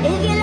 If you